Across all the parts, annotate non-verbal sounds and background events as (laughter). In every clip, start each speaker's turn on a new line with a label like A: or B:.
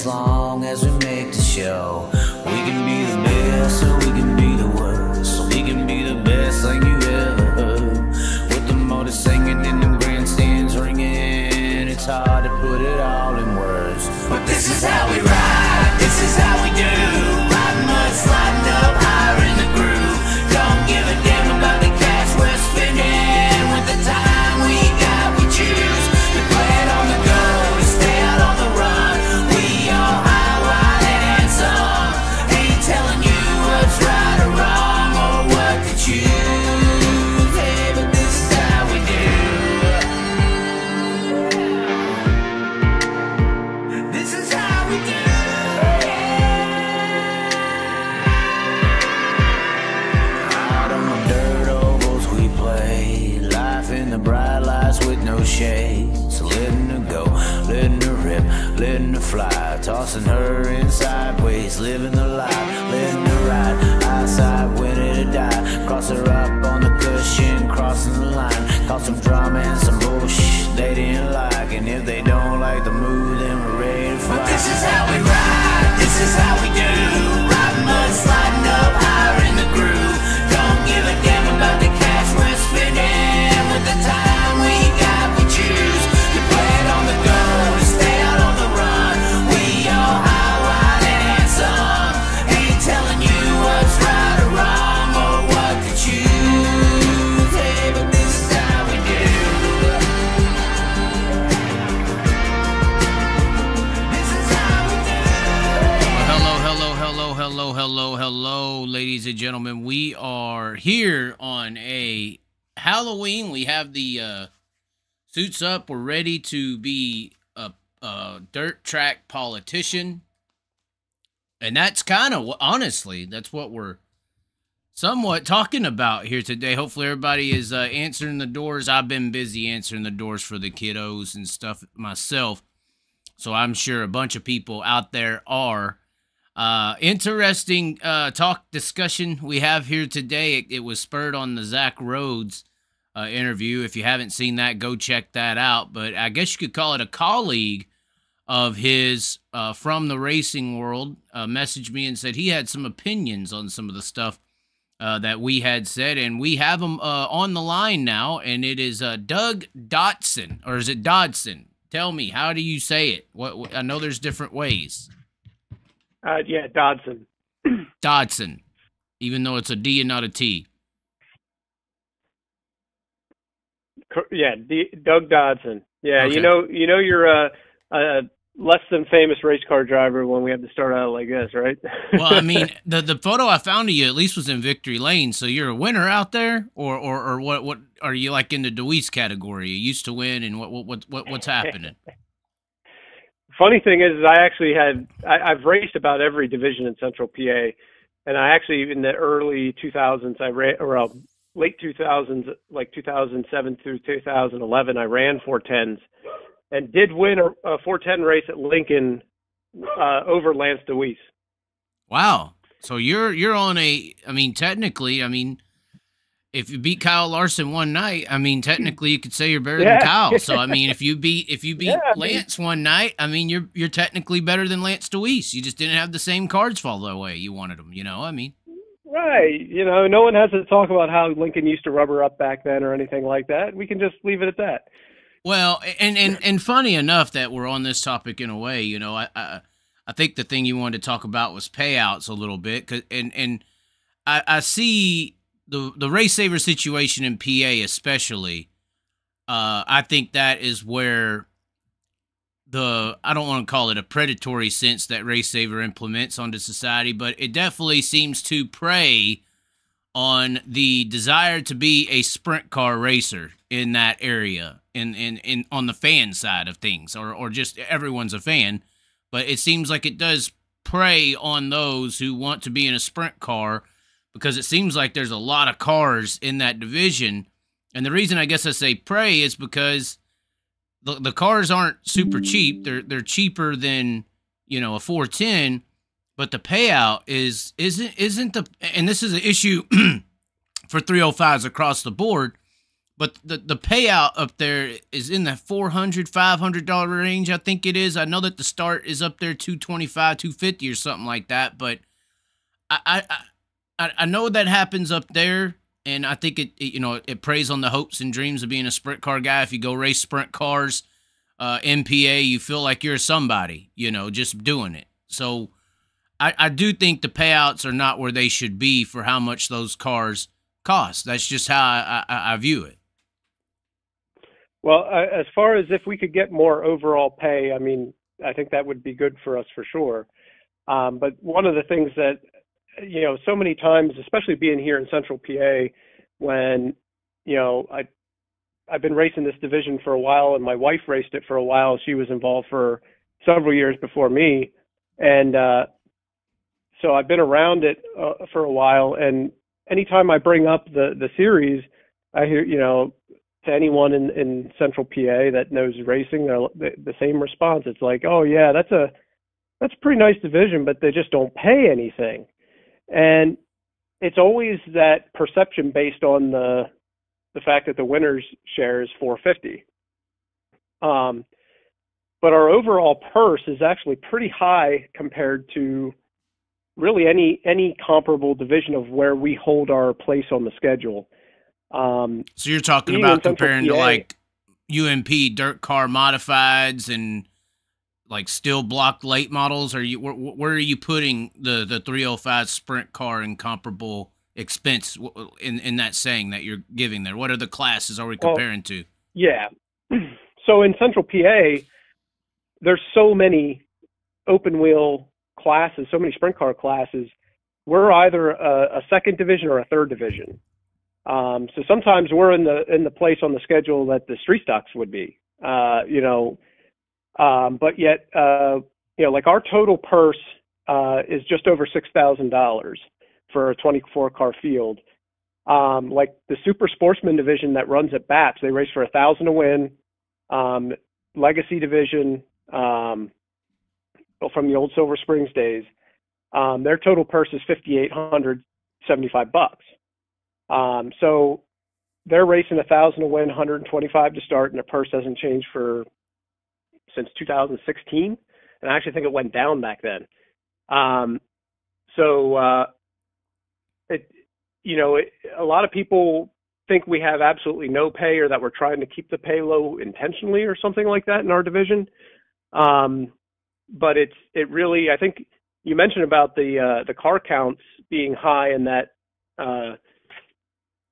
A: as long as we make the show. Cross her up on the cushion, crossing the line. Cause some drama and some bullshit they didn't like. And if they don't like the mood, then we're ready to fly. But this is how and
B: gentlemen. We are here on a Halloween. We have the uh, suits up. We're ready to be a, a dirt track politician. And that's kind of honestly, that's what we're somewhat talking about here today. Hopefully, everybody is uh, answering the doors. I've been busy answering the doors for the kiddos and stuff myself. So I'm sure a bunch of people out there are. Uh, interesting uh, talk discussion we have here today. It, it was spurred on the Zach Rhodes uh, interview. If you haven't seen that, go check that out. But I guess you could call it a colleague of his uh, from the racing world uh, messaged me and said he had some opinions on some of the stuff uh, that we had said, and we have him uh, on the line now, and it is uh, Doug Dotson, or is it Dodson? Tell me, how do you say it? What I know there's different ways.
C: Uh, yeah, Dodson. (clears throat)
B: Dodson, even though it's a D and not a T.
C: Yeah, D- Doug Dodson. Yeah,
B: Okay.
C: you know, you know, you're a, a less than famous race car driver when we have to start out like this, right? (laughs)
B: Well, I mean, the the photo I found of you at least was in Victory Lane, so you're a winner out there, or or, or what what are you like in the Dewease category? You used to win, and what what what, what what's happening? (laughs)
C: Funny thing is, I actually had I, I've raced about every division in Central PA, and I actually in the early 2000s I ran or uh, late 2000s, like 2007 through 2011, I ran 410s and did win a, a 410 race at Lincoln uh, over Lance Dewease.
B: Wow. So you're you're on a I mean technically, I mean if you beat Kyle Larson one night, I mean technically you could say you're better
C: Yeah.
B: than Kyle. So I (laughs) mean if you beat if you beat
C: Yeah, I mean-
B: Lance one night, I mean you're you're technically better than Lance Dewease. You just didn't have the same cards fall the way you wanted them, you know? I mean
C: Right. You know, no one has to talk about how Lincoln used to rubber up back then or anything like that. We can just leave it at that.
B: Well, and and and funny enough that we're on this topic in a way, you know, I I, I think the thing you wanted to talk about was payouts a little bit, cause, and and I, I see the the RaceSaver situation in PA especially. Uh, I think that is where the I don't want to call it a predatory sense that RaceSaver implements onto society, but it definitely seems to prey on the desire to be a sprint car racer in that area in in, in on the fan side of things or or just everyone's a fan but it seems like it does prey on those who want to be in a sprint car because it seems like there's a lot of cars in that division. And the reason I guess I say pray is because the the cars aren't super cheap. They're they're cheaper than you know a 410 but the payout is isn't isn't the and this is an issue (clears throat) for 305s across the board but the the payout up there is in the 400 500 dollar range i think it is. I know that the start is up there 225 250 or something like that but i i i, know that happens up there and i think it, it, you know it preys on the hopes and dreams of being a sprint car guy. If you go race sprint cars uh mpa you feel like you're somebody you know just doing it. So i i do think the payouts are not where they should be for how much those cars cost. That's just how i, I, I view it.
C: Well, uh, as far as if we could get more overall pay, I mean, I think that would be good for us for sure. Um, but one of the things that, you know, so many times, especially being here in Central PA, when, you know, I, I've been racing this division for a while, and my wife raced it for a while. She was involved for several years before me, and uh, so I've been around it uh, for a while. And anytime I bring up the the series, I hear, you know, to anyone in, in central PA that knows racing, the, the same response. It's like, oh yeah, that's a that's a pretty nice division, but they just don't pay anything. And it's always that perception based on the the fact that the winner's share is 450. Um, but our overall purse is actually pretty high compared to really any any comparable division of where we hold our place on the schedule.
B: Um, so you're talking about comparing PA, to like UMP dirt car modifieds and like still block late models? Are you where, where, are you putting the the 305 sprint car in comparable expense in in that saying that you're giving there? What are the classes are we comparing well, to?
C: Yeah, (clears throat) so in Central PA, there's so many open wheel classes, so many sprint car classes. We're either a, a second division or a third division. Um, so sometimes we're in the in the place on the schedule that the street stocks would be. Uh, you know, um, but yet uh, you know, like our total purse uh, is just over six thousand dollars for a 24 car field. Um, like the super sportsman division that runs at BAPS, they race for a thousand to win. Um, legacy division um, from the old Silver Springs days, um, their total purse is 5,875 bucks. Um, so they're racing a thousand to win, 125 to start, and the purse hasn't changed for since 2016. And I actually think it went down back then. Um, so uh, it, you know, it, a lot of people think we have absolutely no pay or that we're trying to keep the pay low intentionally or something like that in our division. Um, but it's it really I think you mentioned about the uh, the car counts being high and that uh,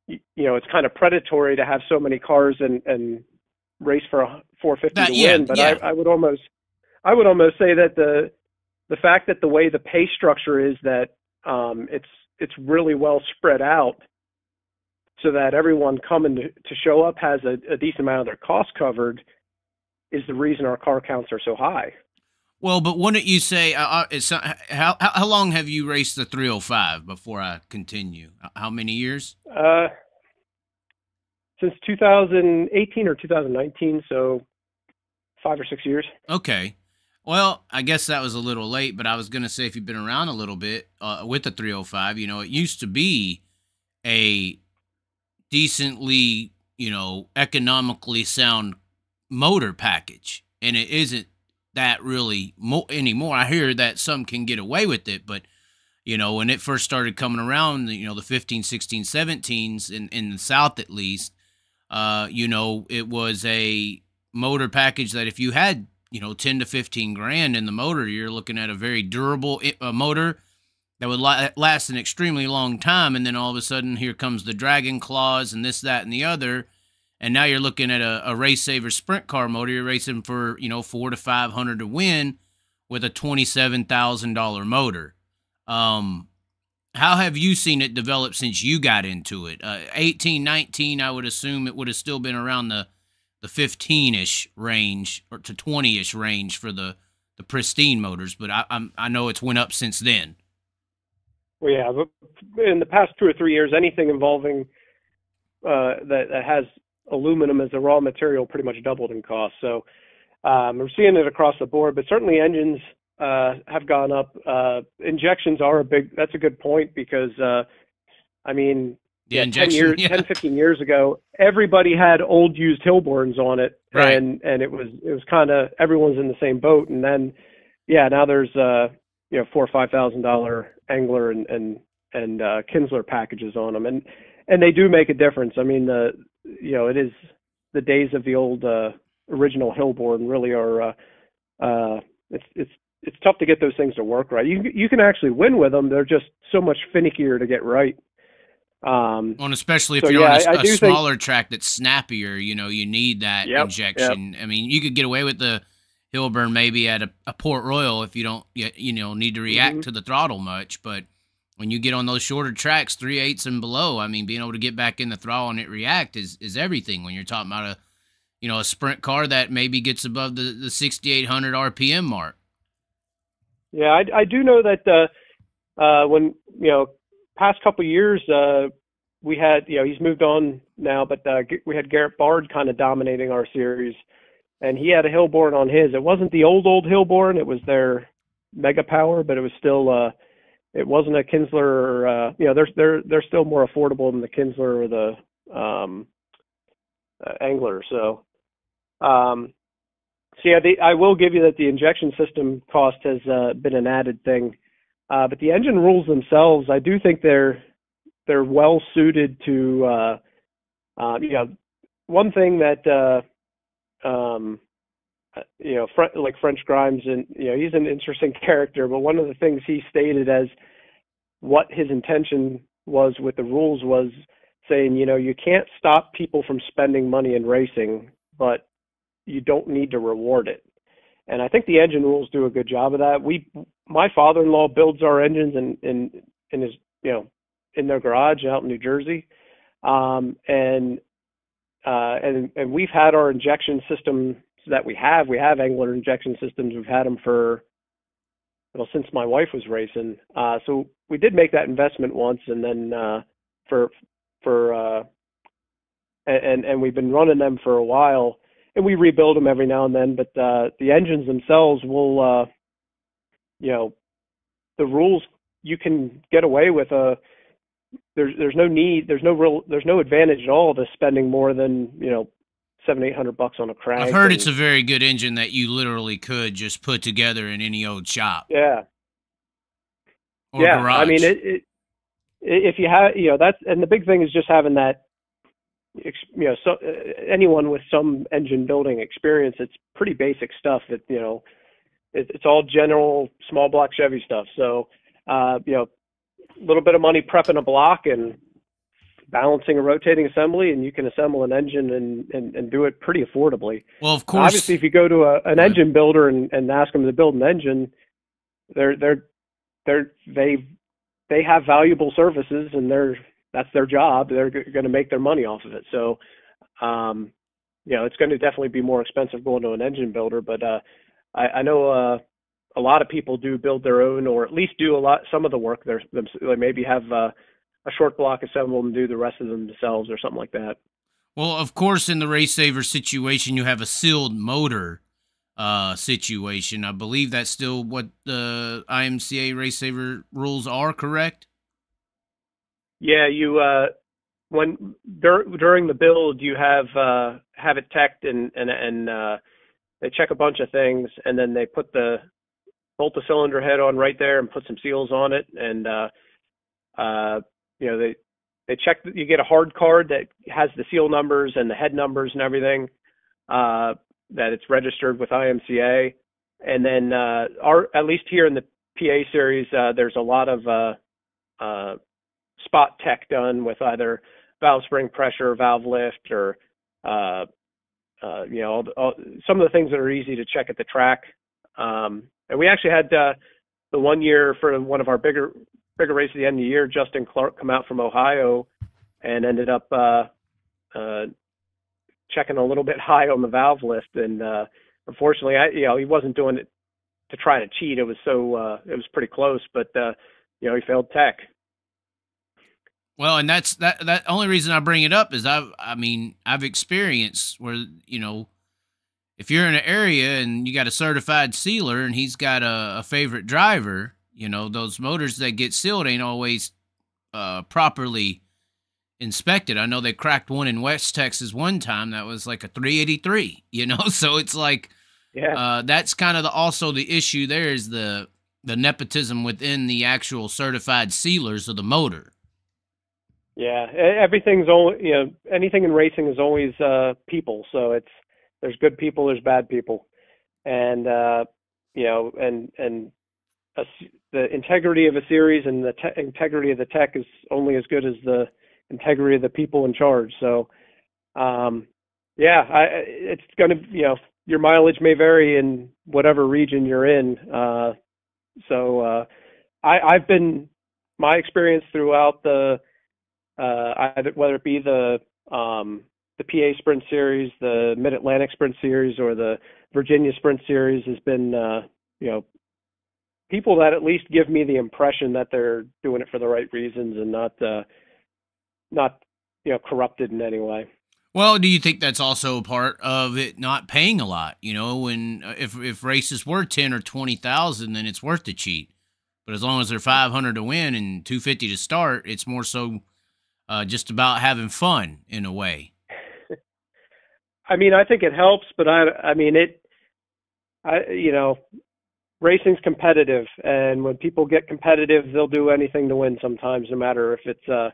C: you know, it's kind of predatory to have so many cars and and race for a 450 that, to yeah, win. But yeah. I, I would almost, I would almost say that the the fact that the way the pay structure is that um, it's it's really well spread out, so that everyone coming to, to show up has a, a decent amount of their costs covered, is the reason our car counts are so high.
B: Well, but wouldn't you say uh, uh how how long have you raced the 305 before I continue? How many years?
C: Uh, since 2018 or 2019, so five or six years.
B: Okay. Well, I guess that was a little late, but I was going to say if you've been around a little bit uh, with the 305, you know, it used to be a decently, you know, economically sound motor package, and it isn't that really mo- anymore. I hear that some can get away with it, but you know, when it first started coming around, you know, the 15, 16, 17s in in the South at least, uh, you know, it was a motor package that if you had, you know, 10 to 15 grand in the motor, you're looking at a very durable uh, motor that would la- last an extremely long time. And then all of a sudden, here comes the Dragon Claws and this, that, and the other. And now you're looking at a, a RaceSaver sprint car motor. You're racing for, you know, four to 500 to win with a $27,000 motor. Um, how have you seen it develop since you got into it? Uh, 18, 19, I would assume it would have still been around the the 15ish range or to 20ish range for the the pristine motors, but I I'm, I know it's went up since then.
C: Well, yeah, but in the past two or three years, anything involving uh, that, that has aluminum as a raw material pretty much doubled in cost. So um, we're seeing it across the board, but certainly engines uh, have gone up. Uh, injections are a big. That's a good point because uh, I mean yeah,
B: injection,
C: 10 years, (laughs)
B: yeah.
C: 10, 15 years ago, everybody had old used Hilborns on it,
B: Right.
C: and and it was it was kind of everyone's in the same boat. And then, yeah, now there's uh you know four or five thousand dollar Engler and and and uh, Kinsler packages on them, and and they do make a difference. I mean, the you know it is the days of the old uh, original Hilborn really are. Uh, uh, it's it's it's tough to get those things to work right. You you can actually win with them. They're just so much finickier to get right. Um,
B: Well, and especially if
C: So,
B: you're
C: yeah,
B: on a
C: think-
B: smaller track that's snappier, you know, you need that
C: Yep,
B: injection. I mean, you could get away with the Hilborn maybe at a, a Port Royal if you don't, you, you know, need to react
C: Mhm.
B: to the throttle much. But when you get on those shorter tracks, three eighths and below, I mean, being able to get back in the throttle and it react is is everything. When you're talking about a, you know, a sprint car that maybe gets above the the 6,800 RPM mark.
C: Yeah, I, I do know that uh, uh, when you know past couple years uh, we had you know he's moved on now, but uh, we had Garrett Bard kind of dominating our series, and he had a Hilborn on his. It wasn't the old old Hilborn; it was their Mega Power, but it was still uh, it wasn't a Kinsler. Or, uh, you know, they're they're they're still more affordable than the Kinsler or the um, uh, Engler. So. Um, so yeah, the, I will give you that the injection system cost has uh, been an added thing, uh, but the engine rules themselves, I do think they're they're well suited to. Uh, uh, you know, one thing that uh, um, uh, you know, Fre- like French Grimes, and you know, he's an interesting (laughs) character. But one of the things he stated as what his intention was with the rules was saying, you know, you can't stop people from spending money in racing, but you don't need to reward it. And I think the engine rules do a good job of that. We, my father-in-law builds our engines in in in his you know in their garage out in New Jersey, um, and uh, and and we've had our injection systems that we have. We have Engler injection systems. We've had them for well since my wife was racing. Uh, so we did make that investment once, and then uh, for for uh, and and we've been running them for a while and we rebuild them every now and then. But uh, the engines themselves will, uh, you know, the rules you can get away with a. There's there's no need there's no real there's no advantage at all to spending more than you know seven eight hundred bucks on a crank.
B: I've heard
C: and-
B: it's a very good engine that you literally could just put together in any old shop
C: yeah
B: or
C: yeah.
B: garage.
C: I mean it, it if you have you know that's and the big thing is just having that you know so uh, anyone with some engine building experience it's pretty basic stuff that you know it, it's all general small block chevy stuff. So uh you know a little bit of money prepping a block and balancing a rotating assembly and you can assemble an engine and and, and do it pretty affordably.
B: Well, of course,
C: obviously if you go to a, an engine builder and, and ask them to build an engine they're they're they're they they have valuable services and they're that's their job they're g- going to make their money off of it so um you know it's going to definitely be more expensive going to an engine builder but uh i i know uh a lot of people do build their own or at least do a lot some of the work they're them they maybe have uh, a short block assembled and do the rest of them themselves or something like that
B: Well, of course, in the RaceSaver situation, you have a sealed motor uh, situation. I believe that's still what the IMCA RaceSaver rules are. Correct?
C: Yeah, you uh when dur- during the build you have uh have it teched and and and uh they check a bunch of things and then they put the bolt the cylinder head on right there and put some seals on it and uh uh you know they they check you get a hard card that has the seal numbers and the head numbers and everything uh that it's registered with IMCA and then uh our at least here in the PA series uh there's a lot of uh uh spot tech done with either valve spring pressure, valve lift, or uh, uh, you know all, the- all, some of the things that are easy to check at the track. Um, and we actually had uh, the one year for one of our bigger bigger races at the end of the year, Justin Clark come out from Ohio and ended up uh, uh, checking a little bit high on the valve lift. And uh, unfortunately, I, you know, he wasn't doing it to try to cheat. It was so uh, it was pretty close, but uh, you know, he failed tech.
B: Well, and that's that. That only reason I bring it up is I've. I mean, I've experienced where you know, if you're in an area and you got a certified sealer and he's got a, a favorite driver, you know, those motors that get sealed ain't always uh, properly inspected. I know they cracked one in West Texas one time that was like a 383, you know? (laughs) So it's like,
C: yeah,
B: uh, that's kind of the, also the issue there is the, the nepotism within the actual certified sealers of the motor.
C: Yeah, everything's only, you know, anything in racing is always uh, people. So it's, there's good people, there's bad people. And, uh, you know, and, and a, the integrity of a series and the te- integrity of the tech is only as good as the integrity of the people in charge. So, um, yeah, I, it's going to, you know, your mileage may vary in whatever region you're in. Uh, so, uh, I, I've been my experience throughout the, either, whether it be the, um, the PA Sprint Series, the Mid Atlantic Sprint Series, or the Virginia Sprint Series has been, uh, you know, people that at least give me the impression that they're doing it for the right reasons and not uh, not you know corrupted in any way.
B: Well, do you think that's also a part of it not paying a lot? You know, when uh, if if races were ten or twenty thousand, then it's worth the cheat. But as long as they're five hundred to win and two fifty to start, it's more so uh, just about having fun in a way.
C: I mean, I think it helps, but I I mean it. I you know racing's competitive, and when people get competitive, they'll do anything to win. Sometimes, no matter if it's uh,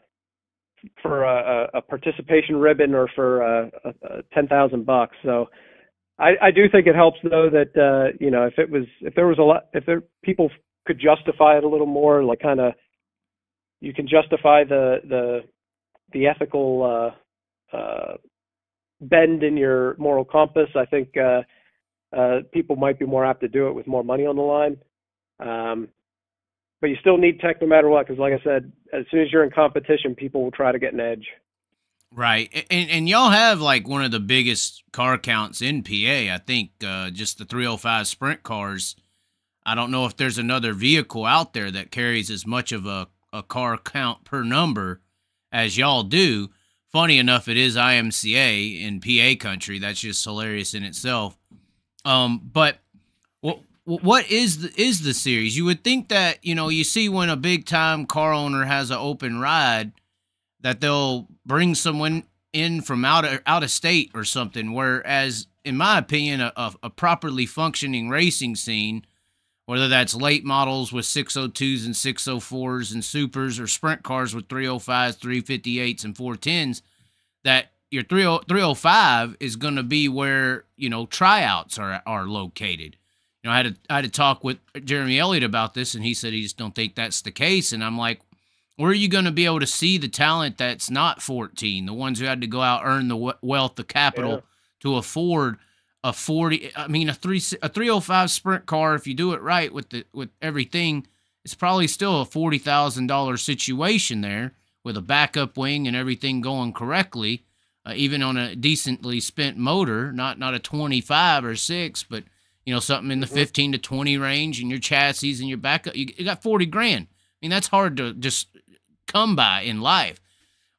C: for a, a participation ribbon or for uh, a, a ten thousand bucks. So, I, I do think it helps though that uh, you know if it was if there was a lot if there people could justify it a little more, like kind of you can justify the the the ethical uh, uh, bend in your moral compass. I think. Uh, uh, people might be more apt to do it with more money on the line. Um, but you still need tech no matter what, because like I said, as soon as you're in competition, people will try to get an edge.
B: Right, and and y'all have like one of the biggest car counts in PA. I think uh, just the 305 sprint cars. I don't know if there's another vehicle out there that carries as much of a, a car count per number as y'all do. Funny enough, it is IMCA in PA country. That's just hilarious in itself. Um, but what what is the is the series? You would think that you know you see when a big time car owner has an open ride that they'll bring someone in from out of out of state or something. Whereas, in my opinion, a, a, a properly functioning racing scene, whether that's late models with 602s and 604s and supers or sprint cars with 305s, 358s, and 410s, that your 305 is going to be where you know tryouts are are located. You know, I had to I had to talk with Jeremy Elliott about this, and he said he just don't think that's the case. And I'm like, where are you going to be able to see the talent that's not 14, the ones who had to go out earn the wealth, the capital yeah. to afford a 40? I mean, a three a 305 sprint car, if you do it right with the with everything, it's probably still a forty thousand dollar situation there with a backup wing and everything going correctly uh, even on a decently spent motor, not not a 25 or six, but you know something in the mm-hmm. 15 to 20 range, and your chassis and your backup, you, you got 40 grand. I mean that's hard to just come by in life.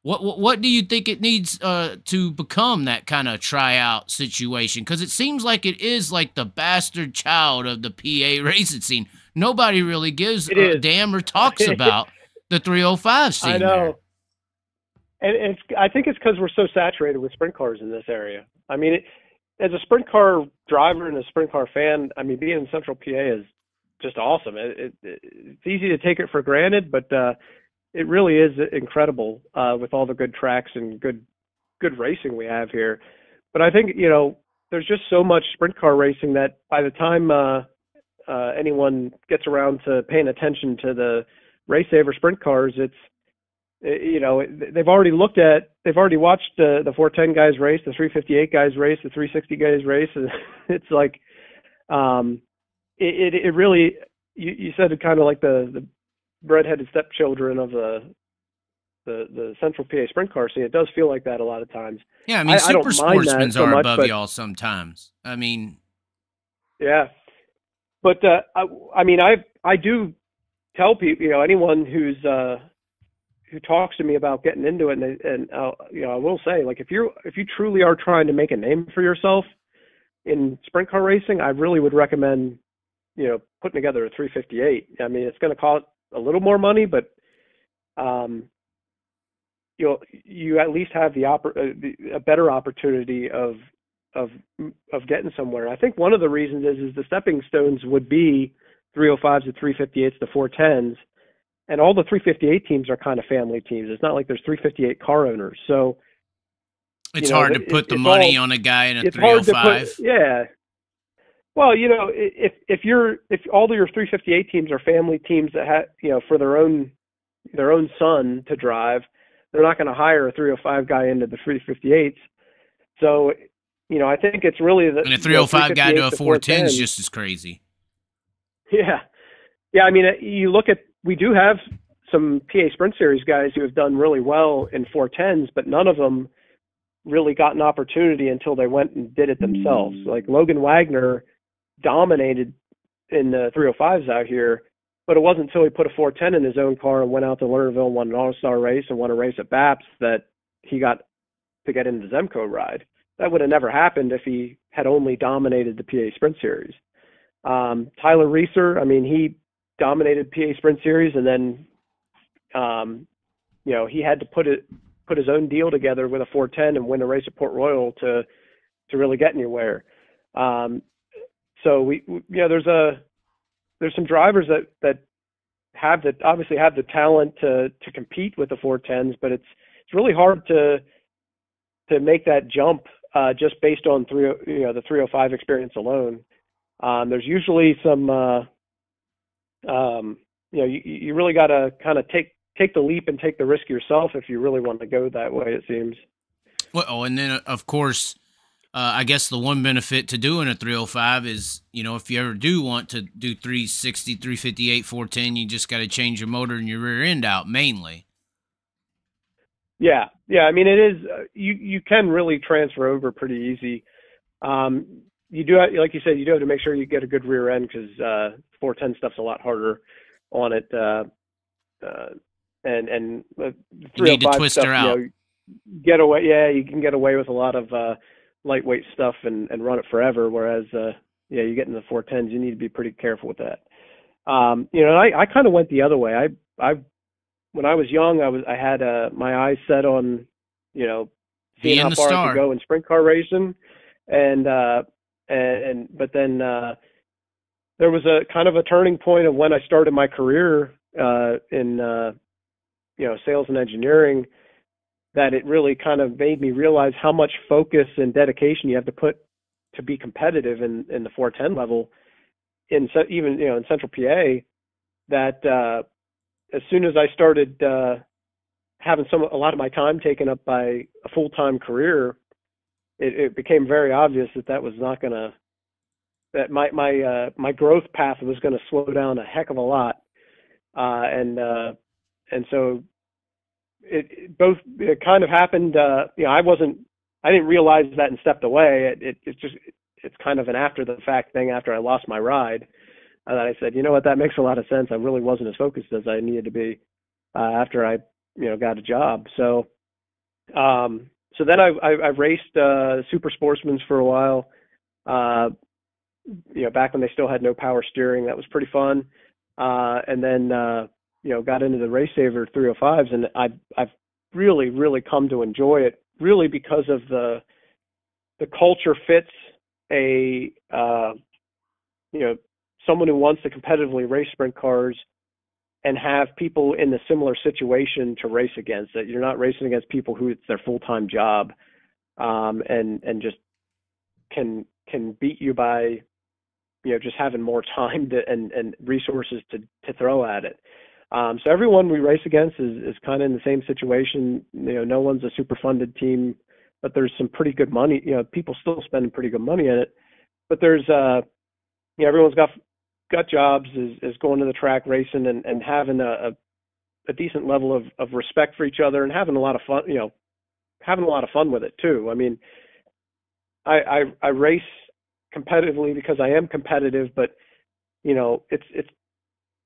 B: What, what, what do you think it needs uh, to become that kind of tryout situation? Because it seems like it is like the bastard child of the PA racing scene. Nobody really gives a damn or talks (laughs) about the 305 scene. I know. There
C: and it's I think it's because we're so saturated with sprint cars in this area. I mean, it, as a sprint car driver and a sprint car fan, I mean, being in Central PA is just awesome. It, it, it's easy to take it for granted, but uh, it really is incredible uh, with all the good tracks and good good racing we have here. But I think you know there's just so much sprint car racing that by the time uh, uh, anyone gets around to paying attention to the RaceSaver sprint cars, it's you know they've already looked at they've already watched uh, the 410 guys race the 358 guys race the 360 guys race and (laughs) it's like um it it, it really you, you said it kind of like the the redheaded stepchildren of the the the central PA sprint car scene. It does feel like that a lot of times.
B: Yeah, I mean, I, super sportsmen so are much, above but, y'all sometimes. I mean,
C: yeah, but uh, I I mean I I do tell people you know anyone who's uh who talks to me about getting into it, and, and uh, you know, I will say, like, if you if you truly are trying to make a name for yourself in sprint car racing, I really would recommend, you know, putting together a 358. I mean, it's going to cost a little more money, but um, you'll you at least have the, oppor- uh, a better opportunity of of of getting somewhere. I think one of the reasons is is the stepping stones would be 305s to 358s to 410s, and all the 358 teams are kind of family teams. It's not like there's 358 car owners, so
B: it's
C: you know,
B: hard to
C: it-
B: put the money
C: all-
B: on a guy in a
C: it's hard to
B: 305.
C: put. Yeah. Well, you know, if if you're if all of your 358 teams are family teams that have you know for their own their own son to drive, they're not going to hire a 305 guy into the 358s. So, you know, I think it's really the
B: and a
C: the
B: 305 guy to a
C: 358s
B: 410 is just as crazy.
C: Yeah, yeah. I mean, uh, you look at we do have some PA Sprint Series guys who have done really well in 410s, but none of them really got an opportunity until they went and did it themselves. Like Logan Wagner dominated in the 305s out here, but it wasn't until he put a 410 in his own car and went out to Lernerville and won an All-Star race and won a race at BAPS that he got to get into the Zemco ride. That would have never happened if he had only dominated the PA Sprint Series. Um, Tyler Reeser, I mean, he dominated PA Sprint Series, and then, um, you know, he had to put it put his own deal together with a 410 and win a race at Port Royal to to really get anywhere. Um, so we, we, know, there's a there's some drivers that that have the obviously have the talent to to compete with the 410s, but it's it's really hard to to make that jump uh, just based on three you know the 305 experience alone. Um, there's usually some, uh, um, you know, you, you really got to kind of take take the leap and take the risk yourself if you really want to go that way. It seems.
B: Well, oh, and then uh, of course, uh, I guess the one benefit to doing a 305 is, you know, if you ever do want to do 360, 358, 410, you just got to change your motor and your rear end out mainly.
C: Yeah, yeah. I mean, it is. Uh, you you can really transfer over pretty easy. Um, you do, have, like you said, you do have to make sure you get a good rear end because uh, 410 stuff's a lot harder on it. Uh, uh, and and uh,
B: You need to twist
C: stuff,
B: her
C: you
B: out.
C: know, get away. Yeah, you can get away with a lot of uh, lightweight stuff and and run it forever. Whereas, uh, yeah, you get in the 410s, you need to be pretty careful with that. Um, you know, I I kind of went the other way. I I when I was young, I was I had uh, my eyes set on you know seeing
B: Being
C: how far I could go in sprint car racing, and uh, and, and but then uh, there was a kind of a turning point of when I started my career uh, in uh, you know sales and engineering that it really kind of made me realize how much focus and dedication you have to put to be competitive in in the 410 level in ce- even you know in central PA that uh as soon as I started uh having some a lot of my time taken up by a full-time career it, it became very obvious that that was not going to that my my uh my growth path was going to slow down a heck of a lot. Uh and uh and so it, it both it kind of happened uh you know I wasn't I didn't realize that and stepped away. It it, it just it's kind of an after the fact thing after I lost my ride uh, that I said you know what? That makes a lot of sense. I really wasn't as focused as I needed to be uh after I you know got a job. So um so then I I, I raced uh super sportsmans for a while uh you know back when they still had no power steering. That was pretty fun. Uh and then uh you know got into the RaceSaver 305s and I I've really really come to enjoy it really because of the the culture fits a uh you know someone who wants to competitively race sprint cars and have people in a similar situation to race against that you're not racing against people who it's their full-time job um and and just can can beat you by you know just having more (laughs) time to, and and resources to to throw at it um so everyone we race against is is kind of in the same situation. You know no one's a super funded team but there's some pretty good money you know people still spending pretty good money in it. But there's uh you know everyone's got got jobs is is going to the track racing and and having a a, a decent level of of respect for each other and having a lot of fun you know having a lot of fun with it too. I mean i i i race competitively because i am competitive but you know it's it's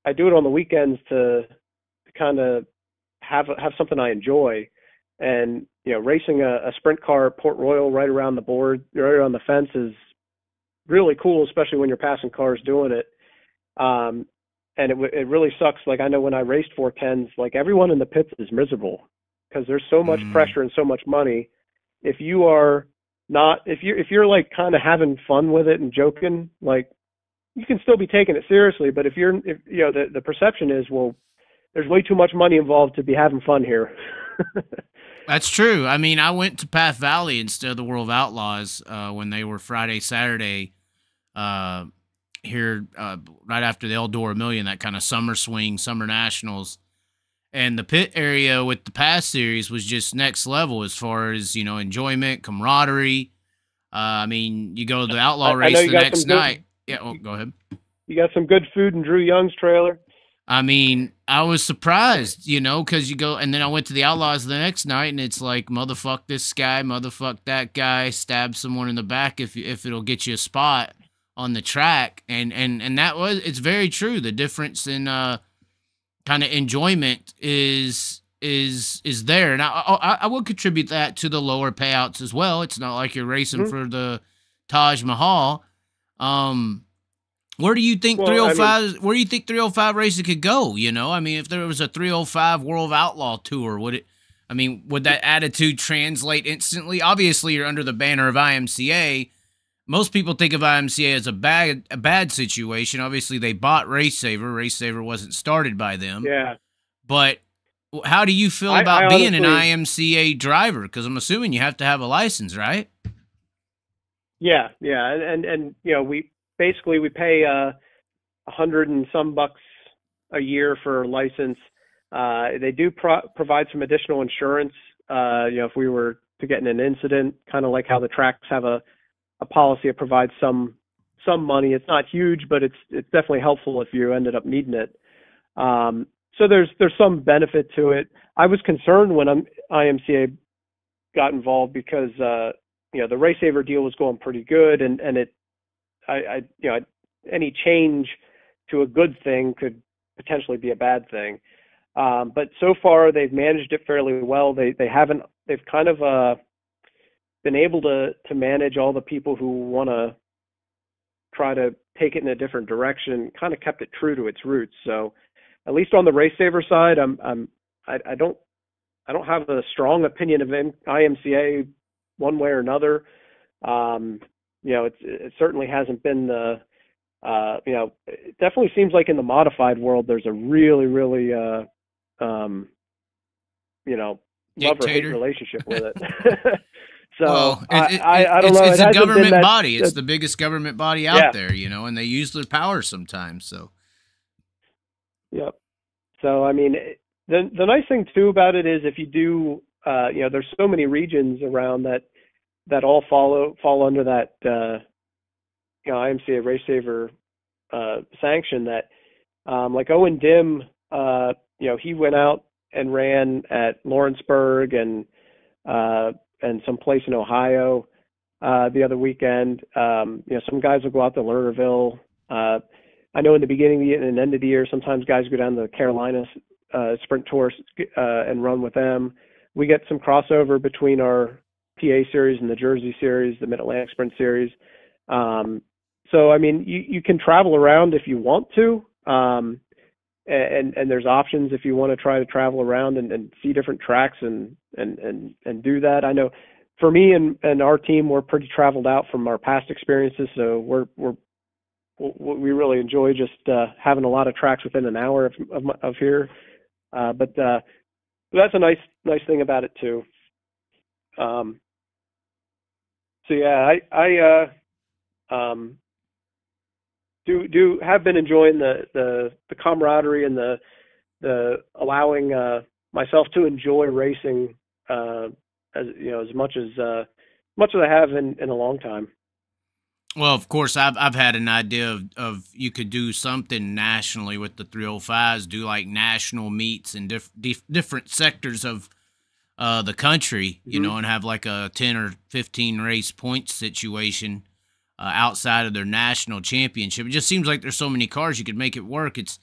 C: i do it on the weekends to, to kind of have have something i enjoy and you know racing a, a sprint car port royal right around the board right around the fence is really cool especially when you're passing cars doing it um and it it really sucks like i know when i raced 410s like everyone in the pits is miserable because there's so much
B: Mm.
C: pressure and so much money. If you are not, if you're if you're like kind of having fun with it and joking, like you can still be taking it seriously. But if you're, if you know, the the perception is, well, there's way too much money involved to be having fun here. (laughs)
B: That's true. I mean, I went to Path Valley instead of the World of Outlaws uh, when they were Friday, Saturday, uh, here uh, right after the Eldora Million, that kind of summer swing, summer nationals. And the pit area with the Pass series was just next level as far as, you know, enjoyment, camaraderie. Uh, I mean, you go to the Outlaw
C: I- I
B: race
C: know
B: the next
C: good-
B: night. Yeah, oh, go ahead.
C: you got some good food in Drew Young's trailer.
B: I mean, I was surprised, you know, because you go and then I went to the Outlaws the next night, and it's like motherfuck this guy, motherfuck that guy, stab someone in the back if if it'll get you a spot on the track, and and and that was it's very true. The difference in uh kind of enjoyment is is is there, and I, I I would contribute that to the lower payouts as well. It's not like you're racing
C: Mhm.
B: for the Taj Mahal. Um, where do you think
C: Well, I
B: 305 where do you think 305 racing could go, you know? I mean, if there was a 305 World of Outlaw tour, would it I mean, would that attitude translate instantly? Obviously, you're under the banner of IMCA. Most people think of IMCA as a bad a bad situation. Obviously, they bought RaceSaver. Race Saver wasn't started by them.
C: Yeah.
B: But how do you feel about
C: I
B: being an IMCA driver? Because I'm assuming you have to have a license, right?
C: Yeah, yeah, and and, and you know we basically we pay uh, a hundred and some bucks a year for a license. Uh, they do pro- provide some additional insurance. Uh, you know, if we were to get in an incident, kind of like how the tracks have a a policy that provides some some money. It's not huge, but it's it's definitely helpful if you ended up needing it. Um, so there's there's some benefit to it. I was concerned when I'm, IMCA got involved because uh, you know the RaceSaver deal was going pretty good and and it I, I you know any change to a good thing could potentially be a bad thing. Um but so far they've managed it fairly well. They they haven't they've kind of uh been able to to manage all the people who want to try to take it in a different direction kind of kept it true to its roots. So at least on the RaceSaver side i'm i'm i, I don't I don't have a strong opinion of IMCA one way or another. Um, you know, it's, it certainly hasn't been the, uh, you know, it definitely seems like in the modified world, there's a really, really, uh, um, you know, love or hate relationship with it. (laughs) so
B: well,
C: I,
B: it- it-
C: I, I don't
B: it's,
C: know.
B: It's
C: it
B: a government
C: that-
B: body. It's the biggest government body out
C: Yeah.
B: there, you know, and they use their power sometimes. So
C: Yep. So I mean, it- the the nice thing too about it is if you do, uh, you know, there's so many regions around that that all follow fall under that, uh, you know, IMCA RaceSaver uh, sanction. That, um, like Owen Dim, uh, you know, he went out and ran at Lawrenceburg and uh, and some place in Ohio uh, the other weekend. Um, you know, some guys will go out to Lernerville. Uh, I know in the beginning of the year and end of the year, sometimes guys go down to the Carolinas uh, sprint tours uh, and run with them. We get some crossover between our PA series and the Jersey series, the Mid Atlantic Sprint series. Um, so I mean, you, you can travel around if you want to, um, and and there's options if you want to try to travel around and, and see different tracks and and and and do that. I know for me and and our team, we're pretty traveled out from our past experiences, so we're we're we really enjoy just uh, having a lot of tracks within an hour of of, of here. Uh, but uh, that's a nice nice thing about it too. Um, so yeah, I I uh, um, do do have been enjoying the the the camaraderie and the the allowing uh, myself to enjoy racing uh, as you know as much as uh, much as I have in in a long time.
B: Well, of course, I've I've had an idea of, of you could do something nationally with the 305s, do like national meets in diff, dif- different sectors of uh, the country, you
C: Mhm.
B: know, and have like a 10 or 15 race point situation uh, outside of their national championship. It just seems like there's so many cars you could make it work. It's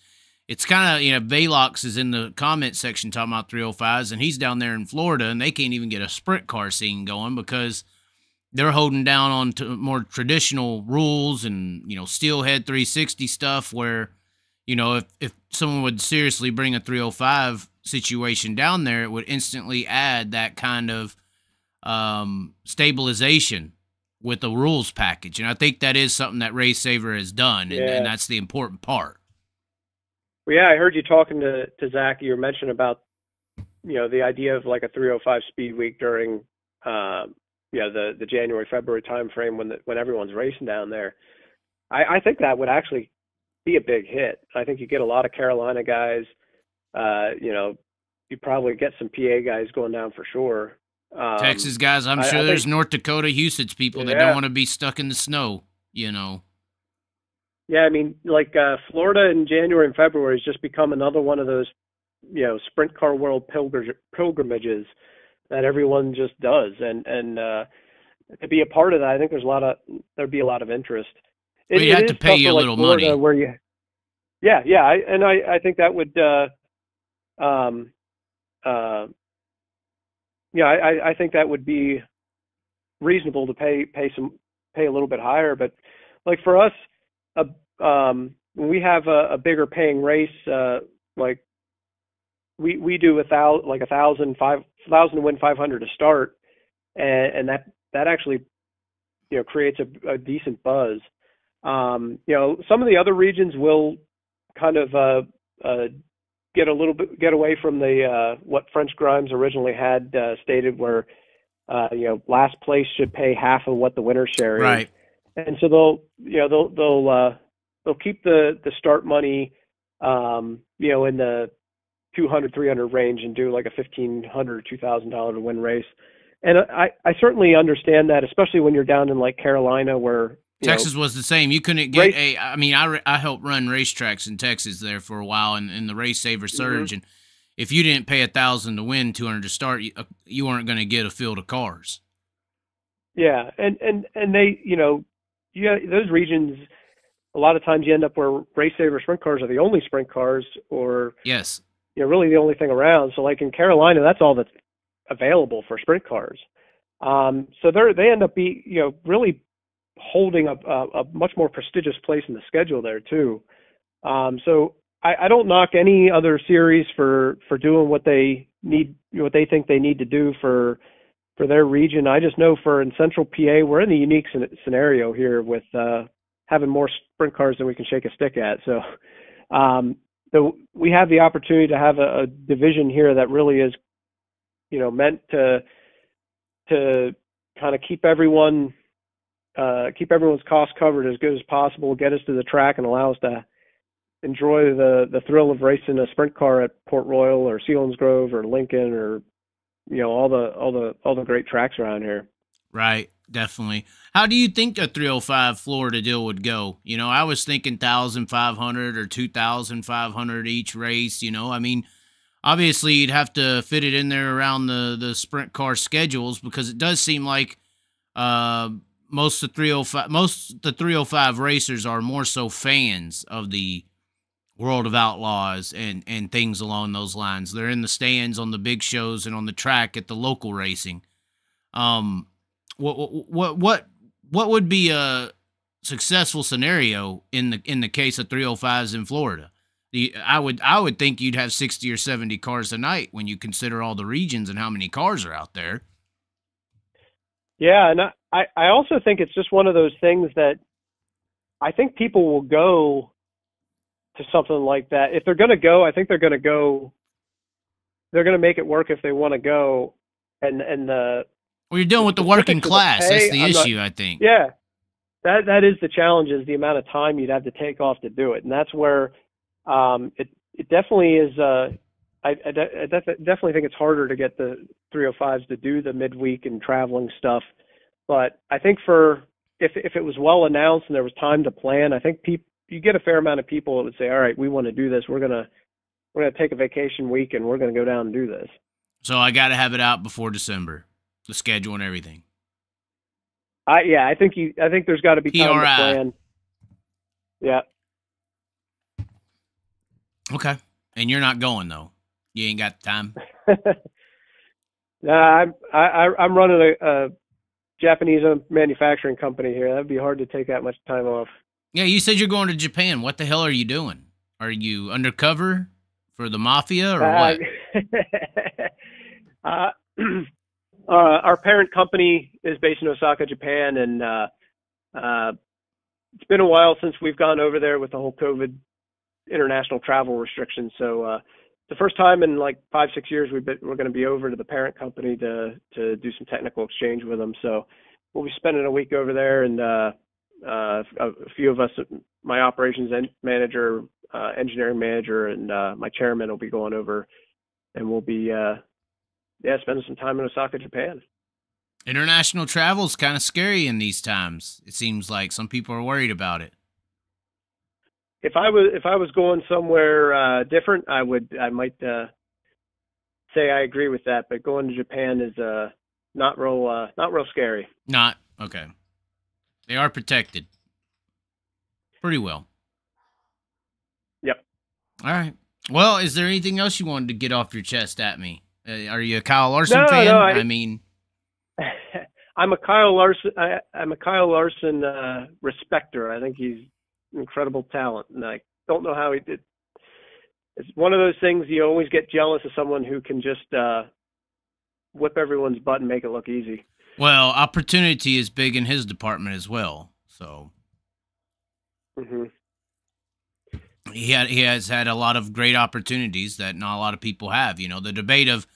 B: it's kind of you know Velox is in the comment section talking about 305s, and he's down there in Florida, and they can't even get a sprint car scene going because they're holding down on to more traditional rules and you know steelhead 360 stuff where you know, if if someone would seriously bring a 305 situation down there, it would instantly add that kind of um, stabilization with the rules package. And I think that is something that RaceSaver has done, and,
C: Yeah.
B: and that's the important part.
C: Well, yeah, I heard you talking to to Zach. You were mentioning about you know the idea of like a 305 speed week during um, you know the the January February time frame when the, when everyone's racing down there. I, I think that would actually be a big hit. I think you get a lot of Carolina guys. Uh, you know, you probably get some PA guys going down for sure. Um,
B: Texas guys, I'm
C: I-
B: sure
C: I
B: there's
C: think-
B: North Dakota, Houston's people that
C: Yeah.
B: don't want to be stuck in the snow. You know,
C: Yeah, I mean, like uh, Florida in January and February has just become another one of those, you know, sprint car world pilgr- pilgrimages that everyone just does, and and uh, to be a part of that, I think there's a lot of there'd be a lot of interest.
B: Well, you have to pay you a
C: like,
B: little
C: Florida
B: money.
C: Where you, yeah, yeah, I, and I I think that would, uh, um, uh, yeah, I I- I think that would be reasonable to pay pay some pay a little bit higher, but like for us, a um we have a, a bigger paying race, uh like we we do a thousand like a thousand five thousand to win five hundred to start, and and that that actually you know creates a, a decent buzz. Um, you know, some of the other regions will kind of uh, uh, get a little bit get away from the uh, what French Grimes originally had uh, stated, where uh, you know last place should pay half of what the winner share is
B: right?
C: and so they'll you know they'll they'll uh they'll keep the the start money um you know in the 200 300 range and do like a 1500 2000 dollar to win race and i i certainly understand that especially when you're down in like carolina where
B: Texas
C: know,
B: was the same. You couldn't get
C: race-
B: a. I mean, I, I helped run racetracks in Texas there for a while, and, and the RaceSaver
C: Mm-hmm.
B: surge. And if you didn't pay a thousand to win, two hundred to start, you, uh, you weren't going to get a field of cars.
C: yeah and and and they you know yeah those regions a lot of times you end up where RaceSaver sprint cars are the only sprint cars or
B: Yes,
C: you know, really the only thing around. So like in Carolina, that's all that's available for sprint cars. Um, so they're they end up be you know really holding a, a, a much more prestigious place in the schedule there too. Um, so I, I don't knock any other series for for doing what they need what they think they need to do for for their region. I just know for in Central PA we're in a unique scenario here with uh, having more sprint cars than we can shake a stick at. So um, so we have the opportunity to have a, a division here that really is, you know, meant to to kind of keep everyone uh, keep everyone's costs covered as good as possible, get us to the track, and allow us to enjoy the the thrill of racing a sprint car at Port Royal or Sealands Selinsgrove or Lincoln or you know all the all the all the great tracks around here.
B: Right, definitely. How do you think a three hundred five Florida deal would go? You know, I was thinking thousand five hundred or two thousand five hundred each race. You know, I mean. Obviously, you'd have to fit it in there around the, the sprint car schedules because it does seem like uh, most of the 305 most the 305 racers are more so fans of the World of Outlaws and and things along those lines. They're in the stands on the big shows and on the track at the local racing. Um, what what what what would be a successful scenario in the in the case of 305s in Florida? I would I would think you'd have 60 or 70 cars a night when you consider all the regions and how many cars are out there.
C: Yeah, and I, I I also think it's just one of those things that I think people will go to something like that. If they're going to go, I think they're going to go. They're going to make it work if they want to go, and and the
B: Well, you're dealing with the working
C: of the
B: class. That's the
C: I'm not-
B: issue, I think.
C: yeah, that that is the challenge is the amount of time you'd have to take off to do it, and that's where um, it it definitely is. Uh, I, I, de- I def- definitely think it's harder to get the 305s to do the midweek and traveling stuff, but I think for if if it was well announced and there was time to plan, I think people you get a fair amount of people that would say, all right, we want to do this. We're gonna we're gonna take a vacation week and we're gonna go down and do this.
B: So I got to have it out before December, the schedule and everything.
C: I yeah, I think you I think there's got to be time to plan. Yeah.
B: Okay. And you're not going though. You ain't got the time. (laughs)
C: nah, I'm I, I- I'm running a, a Japanese manufacturing company here. That'd be hard to take that much time off.
B: Yeah, you said you're going to Japan. What the hell are you doing? Are you undercover for the mafia or uh, what? (laughs)
C: uh, (clears throat) uh, our parent company is based in Osaka, Japan, and uh, uh, it's been a while since we've gone over there with the whole COVID international travel restrictions. So uh, the first time in like five six years we've been, we're going to be over to the parent company to to do some technical exchange with them. So we'll be spending a week over there, and uh, uh, a, few of us, my operations manager, uh, engineering manager, and uh, my chairman will be going over, and we'll be uh, yeah spending some time in Osaka, Japan.
B: International travel is kind of scary in these times. It seems like some people are worried about it
C: if I was if I was going somewhere uh, different, I would I might uh, say I agree with that. But going to Japan is uh, not real uh, not real scary.
B: Not okay. They are protected pretty well.
C: Yep.
B: All right. Well, is there anything else you wanted to get off your chest at me? Uh, are you a Kyle Larson
C: no,
B: fan?
C: No, I,
B: I mean, (laughs)
C: I'm a Kyle Larson. I, am a Kyle Larson uh, respecter. I think he's incredible talent, and I don't know how he did. It's one of those things you always get jealous of someone who can just uh, whip everyone's butt and make it look easy.
B: Well, opportunity is big in his department as well. So
C: mm-hmm.
B: he had he has had a lot of great opportunities that not a lot of people have. You know, the debate of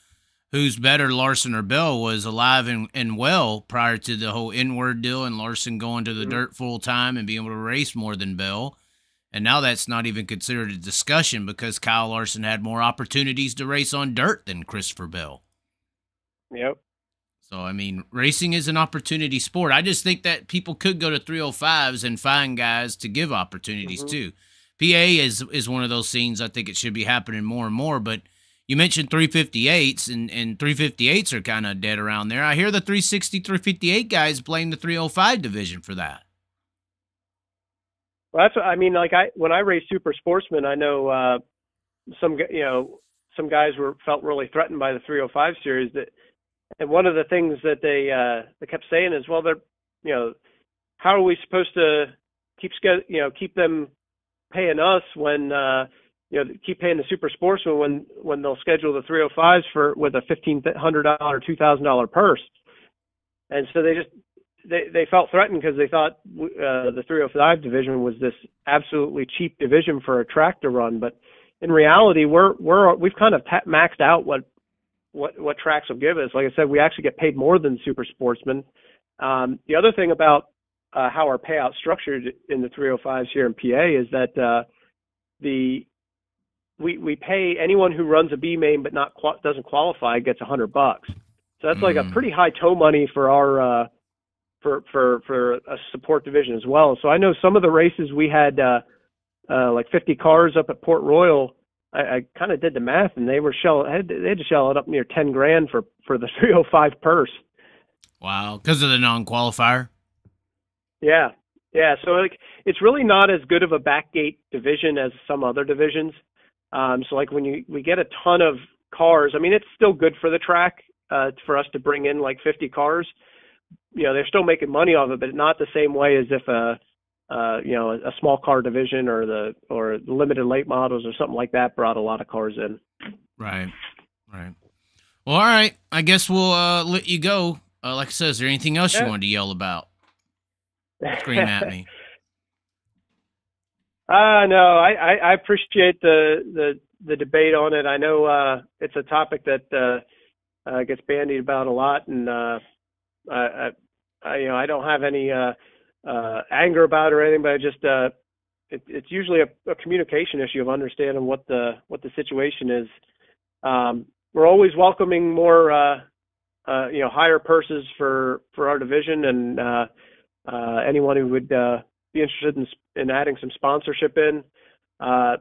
B: who's better, Larson or Bell, was alive and, and well prior to the whole inward deal and Larson going to the mm-hmm. dirt full time and being able to race more than Bell. And now that's not even considered a discussion because Kyle Larson had more opportunities to race on dirt than Christopher Bell.
C: Yep.
B: So I mean, racing is an opportunity sport. I just think that people could go to 305s and find guys to give opportunities mm-hmm. to. PA is is one of those scenes I think it should be happening more and more, but you mentioned 358s, and, and 358s are kind of dead around there. I hear the 360, 358 guys blame the 305 division for that.
C: Well, that's I mean. Like I, when I race super sportsmen, I know uh, some, you know, some guys were felt really threatened by the 305 series. That, and one of the things that they uh, they kept saying is, well, they're, you know, how are we supposed to keep, you know, keep them paying us when uh, you know keep paying the super sportsman when when they'll schedule the 305s for with a fifteen hundred dollar two thousand dollar purse. And so they just they they felt threatened because they thought uh, the 305 division was this absolutely cheap division for a track to run. But in reality we're we're we've kind of maxed out what what what tracks will give us. Like i said we actually get paid more than super sportsmen. Um, the other thing about uh, how our payout structured in the 305s here in PA is that uh, the we we pay anyone who runs a B main but not doesn't qualify gets a hundred bucks. So that's mm. like a mm. pretty high tow money for our uh, for for for a support division as well. So I know some of the races we had uh, uh, like 50 cars up at Port Royal. I, I kind of did the math, and they were shell had they had to shell it up near 10 grand for for the (laughs) 305 purse.
B: Wow, because of the non-qualifier.
C: Yeah, yeah. So like it's really not as good of a backgate division as some other divisions. Um, so like when you we get a ton of cars, I mean it's still good for the track uh, for us to bring in like 50 cars. You know they're still making money off it, but not the same way as if a uh, you know a small car division or the or limited late models or something like that brought a lot of cars in.
B: Right, right. Well, all right. I guess we'll uh, let you go. Uh, like I said, is there anything else yeah. you wanted to yell about? (laughs) Scream at me.
C: Uh, no, I, I, I appreciate the, the, the debate on it. I know, uh, it's a topic that, uh, uh, gets bandied about a lot and, uh, I, I, you know, I don't have any, uh, uh, anger about it or anything, but I just, uh, it, it's usually a, a communication issue of understanding what the, what the situation is. Um, we're always welcoming more, uh, uh, you know, higher purses for, for our division and, uh, uh, anyone who would, uh, be interested in, in adding some sponsorship in. Uh,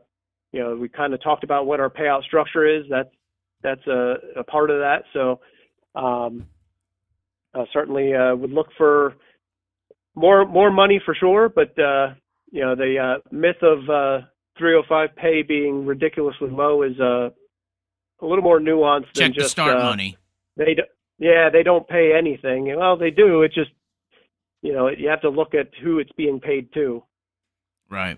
C: you know, we kind of talked about what our payout structure is. That's that's a, a part of that. So um, uh, certainly uh, would look for more more money for sure. But uh, you know, the uh, myth of uh, 305 pay being ridiculously low is uh, a little more nuanced
B: Check
C: than just
B: start money.
C: They do, yeah, they don't pay anything. Well, they do. It just you know, you have to look at who it's being paid to.
B: Right.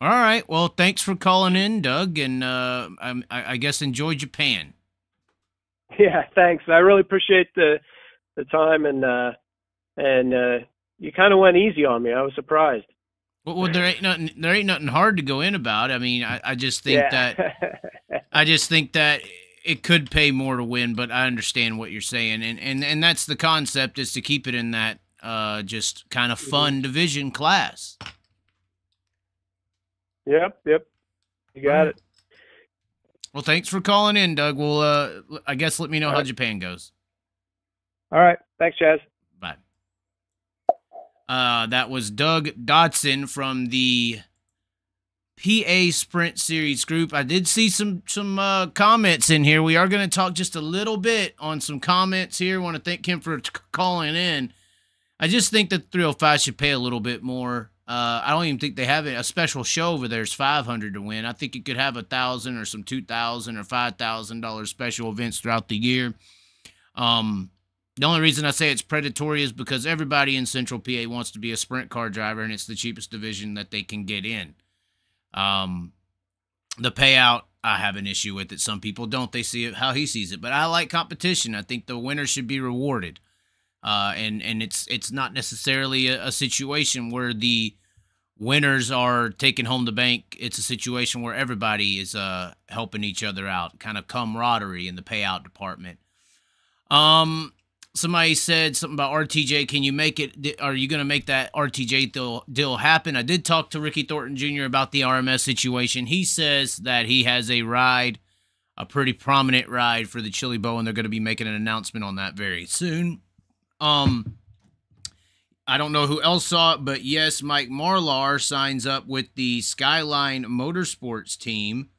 B: All right. Well, thanks for calling in, Doug, and uh, I, I guess enjoy Japan. (laughs)
C: Yeah, thanks. I really appreciate the the time and uh, and uh, you kind of went easy on me. I was surprised.
B: Well, well, there ain't nothing. There ain't nothing hard to go in about. I mean, I, I just think
C: yeah.
B: that (laughs) I just think that it could pay more to win, but I understand what you're saying, and and and that's the concept is to keep it in that uh, just kind of fun mm-hmm. division class.
C: Yep, yep, you got it.
B: Well, thanks for calling in, Doug. Well, uh, I guess let me know All how right. Japan goes.
C: All right, thanks, Chaz.
B: Bye. Uh, that was Doug Dodson from the PA Sprint Series group. I did see some some uh, comments in here. We are going to talk just a little bit on some comments here. want to thank him for calling in. I just think that 305 should pay a little bit more. Uh, I don't even think they have a special show over there. It's 500 to win. I think you could have a thousand or some 2,000 or 5,000 dollar special events throughout the year. Um, the only reason I say it's predatory is because everybody in Central PA wants to be a sprint car driver, and it's the cheapest division that they can get in. Um, the payout, I have an issue with it. Some people don't. They see it how he sees it, but I like competition. I think the winner should be rewarded. Uh, and and it's it's not necessarily a, a, situation where the winners are taking home the bank. It's a situation where everybody is uh, helping each other out, kind of camaraderie in the payout department. Um, somebody said something about RTJ. Can you make it? Are you going to make that RTJ deal, deal happen? I did talk to Ricky Thornton Jr. about the RMS situation. He says that he has a ride, a pretty prominent ride for the Chili Bowl, and they're going to be making an announcement on that very soon. Um, I don't know who else saw it, but yes, Mike Marlar signs up with the Skyline Motorsports team.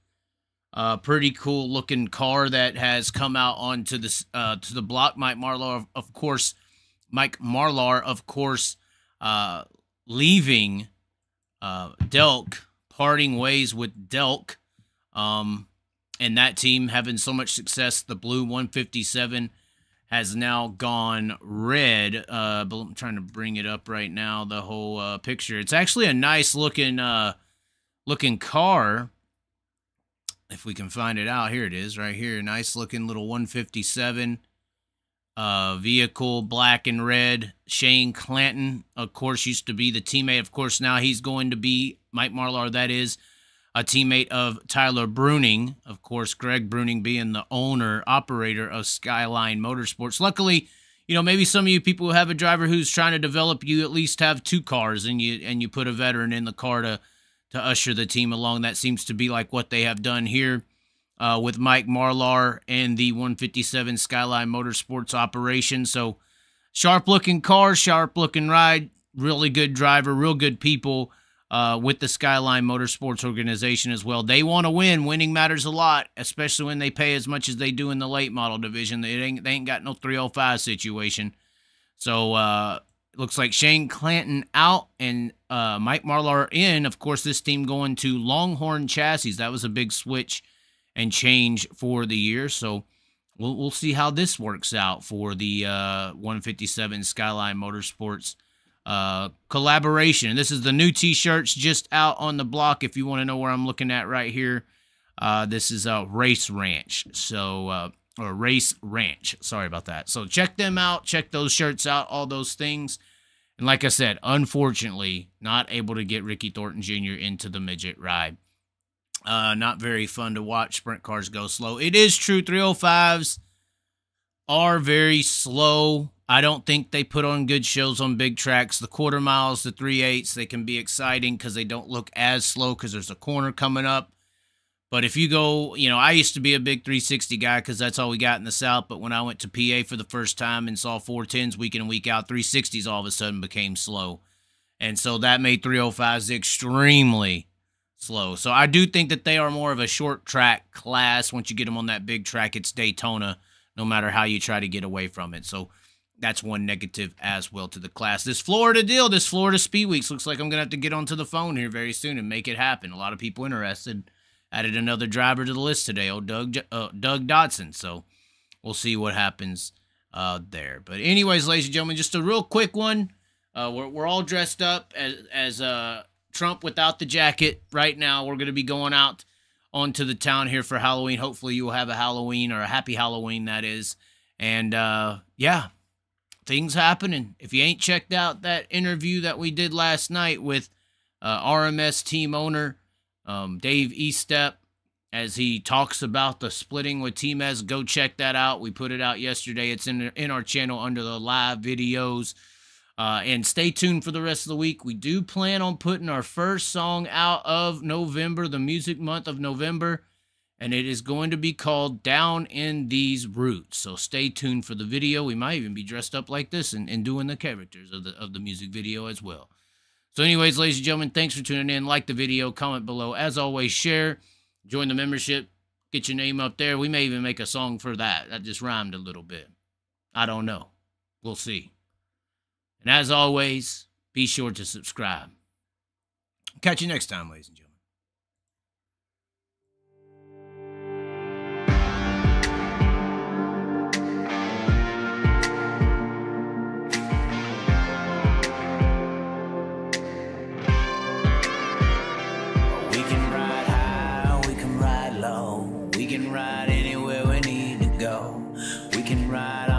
B: Uh, pretty cool looking car that has come out onto the uh, to the block. Mike Marlar, of, course, Mike Marlar, of course, uh, leaving uh, Delk, parting ways with Delk, um, and that team having so much success. The blue 157 has now gone red. Uh, I'm trying to bring it up right now. The whole uh, picture. It's actually a nice looking uh, looking car. If we can find it out, here it is, right here. Nice looking little 157 uh, vehicle, black and red. Shane Clanton, of course, used to be the teammate. Of course, now he's going to be Mike Marlar. That is a teammate of Tyler Bruening. Of course, Greg Bruening being the owner, operator of Skyline Motorsports. Luckily, you know, maybe some of you people who have a driver who's trying to develop, you at least have two cars and you and you put a veteran in the car to to usher the team along. That seems to be like what they have done here uh, with Mike Marlar and the 157 Skyline Motorsports operation. So sharp looking car, sharp looking ride, really good driver, real good people uh, with the Skyline Motorsports organization as well. They want to win. Winning matters a lot, especially when they pay as much as they do in the late model division. They ain't, they ain't got no 305 situation. So uh, looks like Shane Clanton out and uh, Mike Marlar in. Of course, this team going to Longhorn chassis. That was a big switch and change for the year. So we'll, we'll see how this works out for the uh, 157 Skyline Motorsports uh, collaboration. This is the new T-shirts just out on the block. If you want to know where I'm looking at right here, uh, this is a Race Ranch. So uh, or Race Ranch. Sorry about that. So check them out. Check those shirts out. All those things. And like I said, unfortunately, not able to get Ricky Thornton Jr. into the midget ride. Uh, not very fun to watch sprint cars go slow. It is true, 305s are very slow I don't think they put on good shows on big tracks. The quarter miles, the three eighths, they can be exciting because they don't look as slow because there's a corner coming up. But if you go, you know, I used to be a big 360 guy because that's all we got in the South. But when I went to PA for the first time and saw 410s week in and week out, 360s all of a sudden became slow. And so that made 305s extremely slow. So I do think that they are more of a short track class. Once you get them on that big track, it's Daytona, no matter how you try to get away from it. So that's one negative as well to the class. This Florida deal, this Florida Speed Weeks, looks like I'm going to have to get onto the phone here very soon and make it happen. A lot of people interested. Added another driver to the list today, old Doug, uh, Doug Dodson. So we'll see what happens uh, there. But, anyways, ladies and gentlemen, just a real quick one. Uh, we're, we're all dressed up as, as uh, Trump without the jacket right now. We're going to be going out onto the town here for Halloween. Hopefully, you will have a Halloween or a happy Halloween, that is. And uh, yeah, things happening. If you ain't checked out that interview that we did last night with uh, RMS team owner um, Dave Eastep, as he talks about the splitting with TMEZ, go check that out. We put it out yesterday. It's in in our channel under the live videos. Uh, and stay tuned for the rest of the week. We do plan on putting our first song out of November, the music month of November, and it is going to be called Down in These Roots. So stay tuned for the video. We might even be dressed up like this and, and doing the characters of the of the music video as well. So, anyways, ladies and gentlemen, thanks for tuning in. Like the video, comment below. As always, share, join the membership, get your name up there. We may even make a song for that. That just rhymed a little bit. I don't know. We'll see. And as always, be sure to subscribe. Catch you next time, ladies and gentlemen.